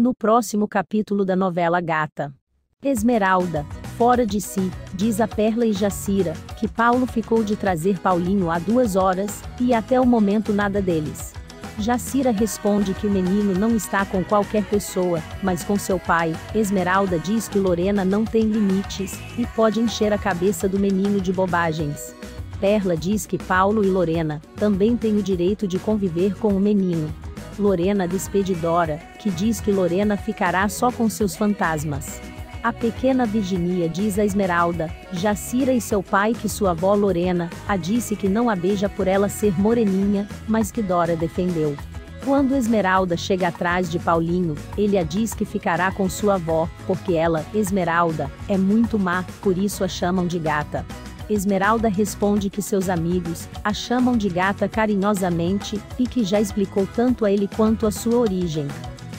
No próximo capítulo da novela Gata. Esmeralda, fora de si, diz a Perla e Jacira, que Paulo ficou de trazer Paulinho há duas horas, e até o momento nada deles. Jacira responde que o menino não está com qualquer pessoa, mas com seu pai. Esmeralda diz que Lorena não tem limites, e pode encher a cabeça do menino de bobagens. Perla diz que Paulo e Lorena também têm o direito de conviver com o menino. Lorena despede Dora, que diz que Lorena ficará só com seus fantasmas. A pequena Virginia diz a Esmeralda, Jacira e seu pai que sua avó Lorena, a disse que não a beija por ela ser moreninha, mas que Dora defendeu. Quando Esmeralda chega atrás de Paulinho, ele a diz que ficará com sua avó, porque ela, Esmeralda, é muito má, por isso a chamam de gata. Esmeralda responde que seus amigos a chamam de gata carinhosamente e que já explicou tanto a ele quanto a sua origem.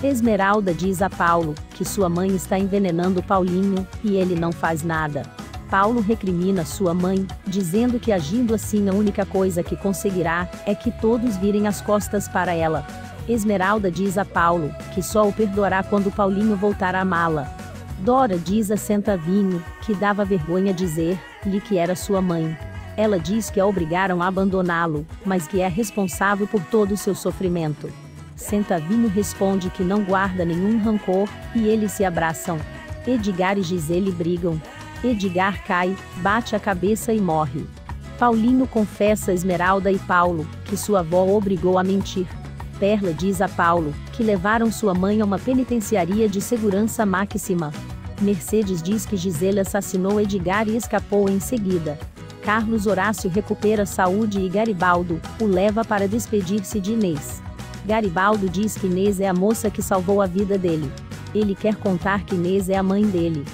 Esmeralda diz a Paulo que sua mãe está envenenando Paulinho e ele não faz nada. Paulo recrimina sua mãe, dizendo que agindo assim a única coisa que conseguirá é que todos virem as costas para ela. Esmeralda diz a Paulo que só o perdoará quando Paulinho voltar a amá-la. Dora diz a Centavinho que dava vergonha dizer-lhe que era sua mãe. Ela diz que a obrigaram a abandoná-lo, mas que é responsável por todo o seu sofrimento. Centavinho responde que não guarda nenhum rancor, e eles se abraçam. Edgar e Gisele brigam. Edgar cai, bate a cabeça e morre. Paulinho confessa a Esmeralda e Paulo que sua avó obrigou a mentir. Perla diz a Paulo que levaram sua mãe a uma penitenciaria de segurança máxima. Mercedes diz que Gisele assassinou Edgar e escapou em seguida. Carlos Horácio recupera saúde e Garibaldo o leva para despedir-se de Inês. Garibaldo diz que Inês é a moça que salvou a vida dele. Ele quer contar que Inês é a mãe dele.